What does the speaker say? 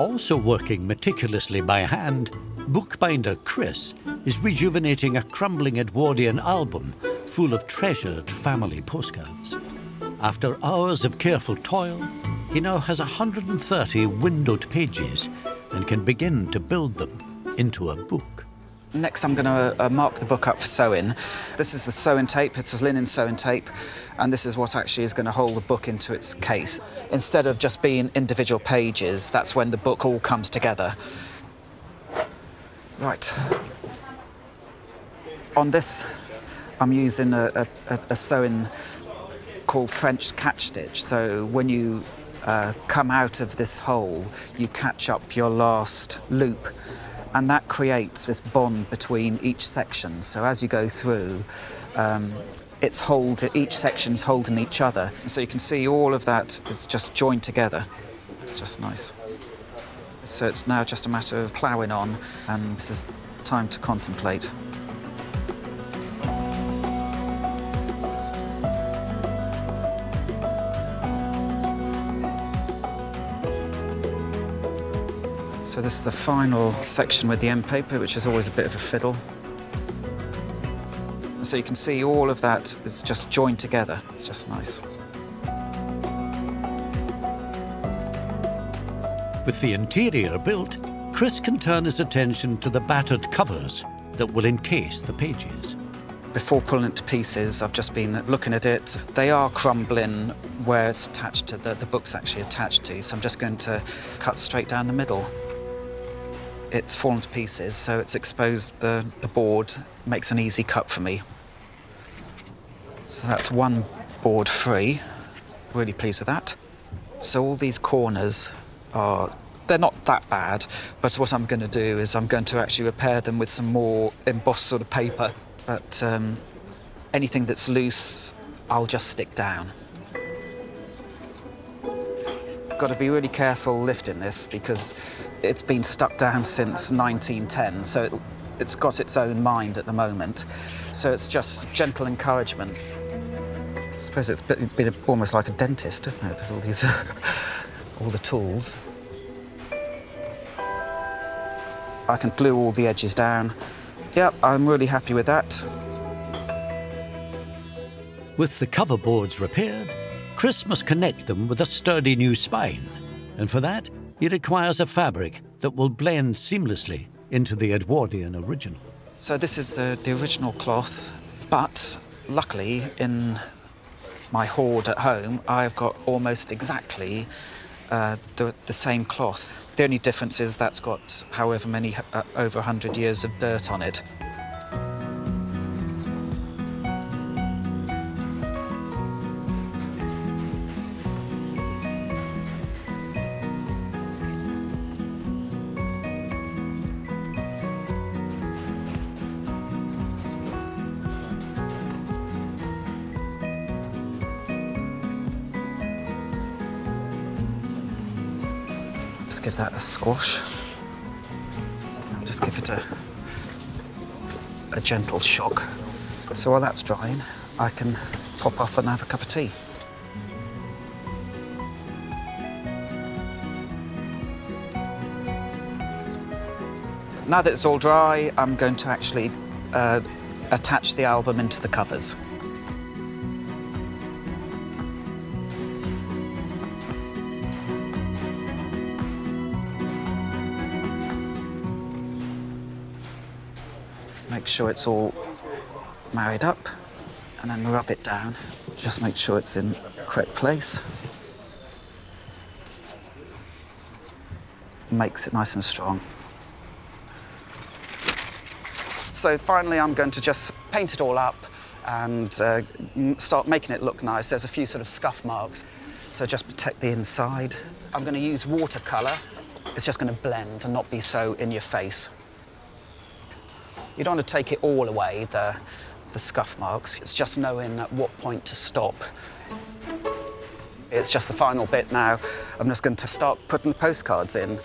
Also working meticulously by hand, bookbinder Chris is rejuvenating a crumbling Edwardian album full of treasured family postcards. After hours of careful toil, he now has 130 windowed pages and can begin to build them into a book. Next, I'm going to uh, mark the book up for sewing. This is the sewing tape, it's a linen sewing tape, and this is what actually is going to hold the book into its case. Instead of just being individual pages, that's when the book all comes together. Right. On this, I'm using a, a, a sewing called French catch stitch. So when you uh, come out of this hole, you catch up your last loop and that creates this bond between each section. So as you go through, um, it's hold, each section's holding each other. So you can see all of that is just joined together. It's just nice. So it's now just a matter of ploughing on, and this is time to contemplate. So this is the final section with the end paper, which is always a bit of a fiddle. So you can see all of that is just joined together. It's just nice. With the interior built, Chris can turn his attention to the battered covers that will encase the pages. Before pulling it to pieces, I've just been looking at it. They are crumbling where it's attached to, the, the book's actually attached to, so I'm just going to cut straight down the middle it's fallen to pieces, so it's exposed the, the board, makes an easy cut for me. So that's one board free. Really pleased with that. So all these corners are, they're not that bad, but what I'm going to do is I'm going to actually repair them with some more embossed sort of paper. But um, anything that's loose, I'll just stick down. Got to be really careful lifting this because it's been stuck down since 1910, so it, it's got its own mind at the moment. So it's just gentle encouragement. I suppose it's been, almost like a dentist, isn't it? All these, all the tools. I can glue all the edges down. Yep, I'm really happy with that. With the cover boards repaired, Chris must connect them with a sturdy new spine. And for that, he requires a fabric that will blend seamlessly into the Edwardian original. So this is the, the original cloth, but luckily in my hoard at home, I've got almost exactly uh, the, the same cloth. The only difference is that's got however many, uh, over 100 years of dirt on it. Give that a squash. I'll just give it a, a gentle shock. So while that's drying, I can pop off and have a cup of tea. Now that it's all dry, I'm going to actually uh, attach the album into the covers. Make sure it's all married up and then rub it down. Just make sure it's in correct place. Makes it nice and strong. So finally I'm going to just paint it all up and uh, start making it look nice. There's a few sort of scuff marks, so just protect the inside. I'm going to use watercolour. It's just going to blend and not be so in your face. You don't want to take it all away, the, the scuff marks. It's just knowing at what point to stop. It's just the final bit now. I'm just going to start putting postcards in